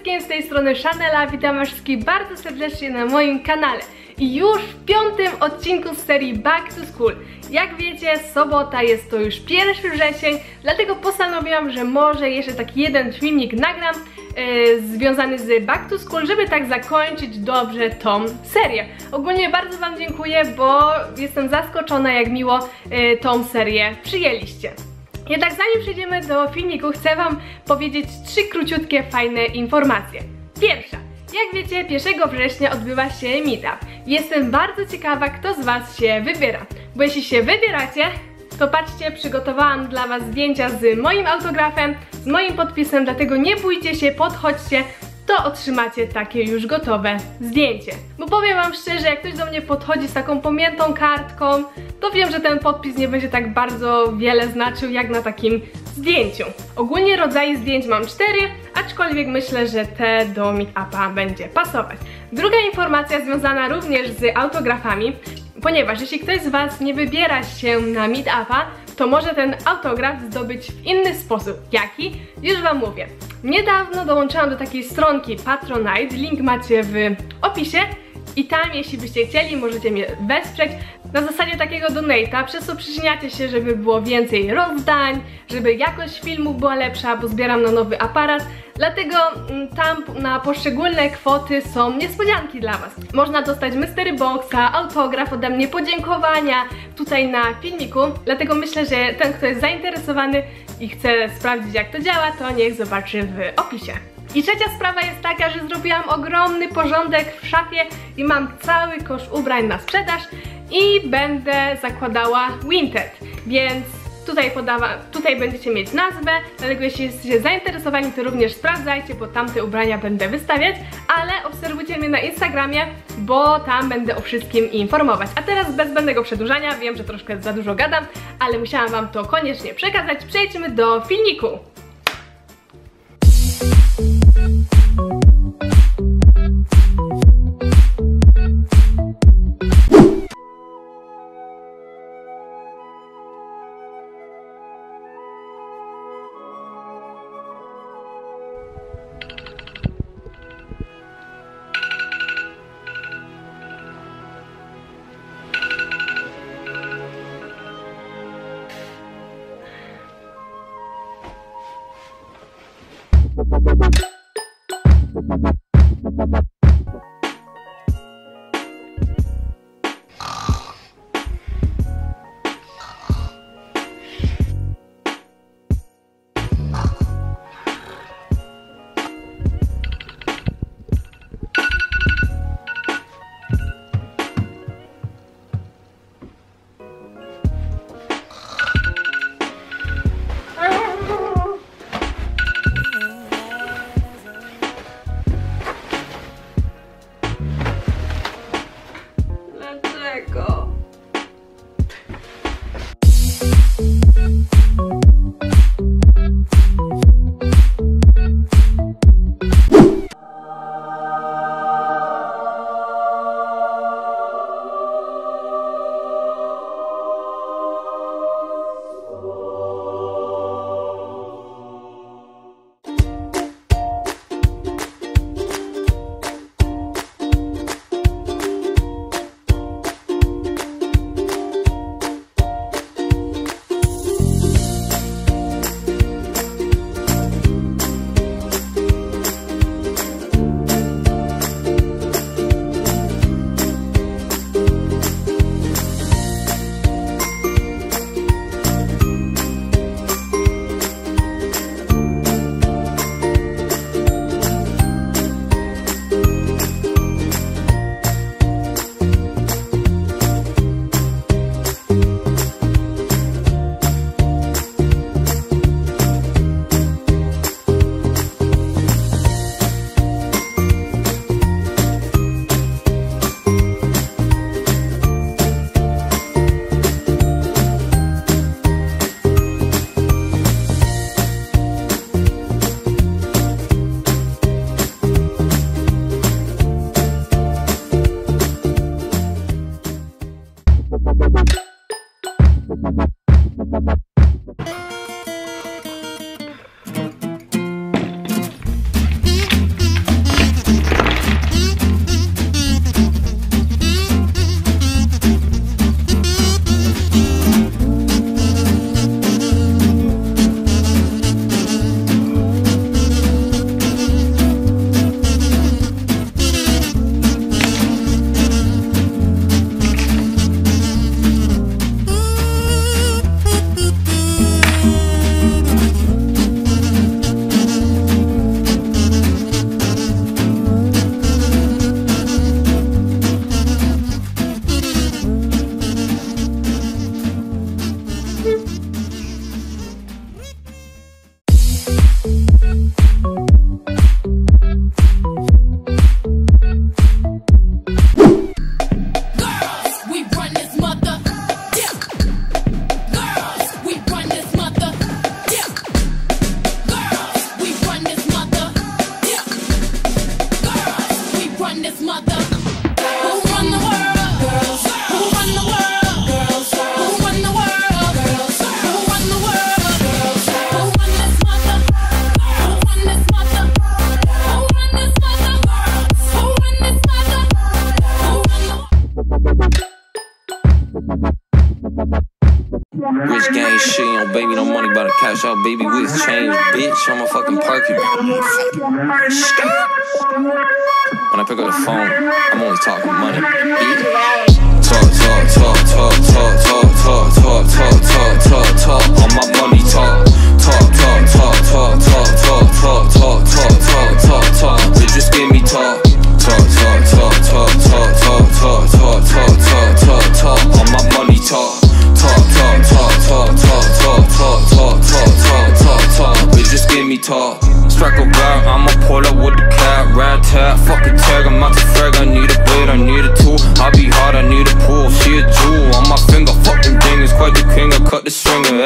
wszystkim, z tej strony Chanela, witam wszystkich bardzo serdecznie na moim kanale i już w piątym odcinku z serii Back to School. Jak wiecie, sobota jest to już pierwszy wrzesień, dlatego postanowiłam, że może jeszcze taki jeden filmik nagram yy, związany z Back to School, żeby tak zakończyć dobrze tą serię. Ogólnie bardzo wam dziękuję, bo jestem zaskoczona jak miło yy, tą serię przyjęliście. Jednak zanim przejdziemy do filmiku, chcę Wam powiedzieć trzy króciutkie, fajne informacje. Pierwsza. Jak wiecie, 1 września odbywa się meetup. Jestem bardzo ciekawa, kto z Was się wybiera. Bo jeśli się wybieracie, to patrzcie, przygotowałam dla Was zdjęcia z moim autografem, z moim podpisem, dlatego nie bójcie się, podchodźcie, otrzymacie takie już gotowe zdjęcie. Bo powiem Wam szczerze, jak ktoś do mnie podchodzi z taką pamiętną kartką, to wiem, że ten podpis nie będzie tak bardzo wiele znaczył jak na takim zdjęciu. Ogólnie rodzaje zdjęć mam cztery, aczkolwiek myślę, że te do meetupa będzie pasować. Druga informacja związana również z autografami, ponieważ jeśli ktoś z Was nie wybiera się na meetupa, to może ten autograf zdobyć w inny sposób. Jaki? Już Wam mówię. Niedawno dołączyłam do takiej stronki Patronite, link macie w opisie. I tam jeśli byście chcieli możecie mnie wesprzeć na zasadzie takiego donate'a, przez co przyczyniacie się, żeby było więcej rozdań, żeby jakość filmów była lepsza, bo zbieram na nowy aparat, dlatego mm, tam na poszczególne kwoty są niespodzianki dla Was. Można dostać mystery boxa, autograf ode mnie, podziękowania tutaj na filmiku, dlatego myślę, że ten kto jest zainteresowany i chce sprawdzić jak to działa, to niech zobaczy w opisie. I trzecia sprawa jest taka, że zrobiłam ogromny porządek w szafie i mam cały kosz ubrań na sprzedaż i będę zakładała Winted, więc tutaj podawa, tutaj będziecie mieć nazwę, dlatego jeśli jesteście zainteresowani, to również sprawdzajcie, bo tamte ubrania będę wystawiać, ale obserwujcie mnie na Instagramie, bo tam będę o wszystkim informować. A teraz bez zbędnego przedłużania, wiem, że troszkę za dużo gadam, ale musiałam wam to koniecznie przekazać. Przejdźmy do filmiku. Thank you. let go. Cash out, baby, with change, bitch. I'm a fucking perky. When I pick up the phone, I'm only talking money, bitch. Talk, talk, talk, talk, talk, talk, talk, talk, talk, talk, talk, talk, all my money talk, talk, talk, talk, talk, talk,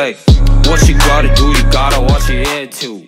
hey. What you gotta do, you gotta watch your head too.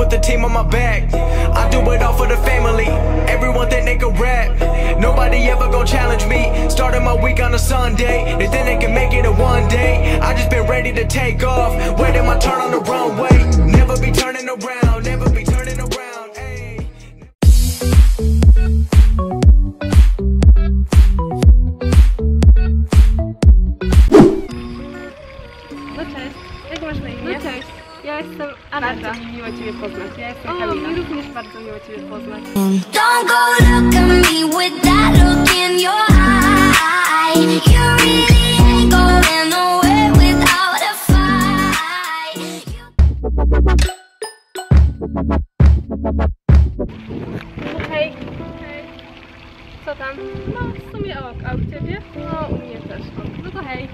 Put the team on my back. I do it all for the family. Everyone think they can rap. Nobody ever gonna challenge me. Starting my week on a Sunday. They think they can make it in one day. I just been ready to take off. Waiting my turn on the runway. Never be turning around. Aneta. Bardzo mi miło Ciebie poznać, ja jestem o, Kamila. mi również bardzo miło Ciebie poznać. Don't go look at me with that look in your eye. You really ain't going nowhere without a fight. Hej. Hej. Co tam? No, w sumie ok. A u Ciebie? No, u mnie też. ok. No to hej.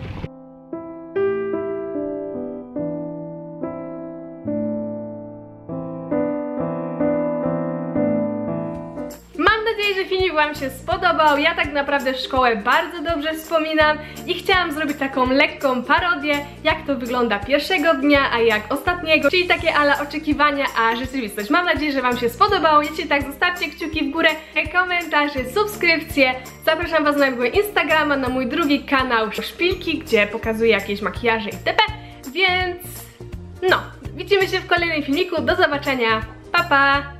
Wam się spodobał. Ja tak naprawdę szkołę bardzo dobrze wspominam i chciałam zrobić taką lekką parodię, jak to wygląda pierwszego dnia, a jak ostatniego, czyli takie ala oczekiwania, a rzeczywistość. Mam nadzieję, że Wam się spodobało. Jeśli tak, zostawcie kciuki w górę, komentarze, subskrypcje. Zapraszam Was na mojego Instagrama, na mój drugi kanał Szpilki, gdzie pokazuję jakieś makijaże itp. Więc no, widzimy się w kolejnym filmiku. Do zobaczenia. Pa, pa!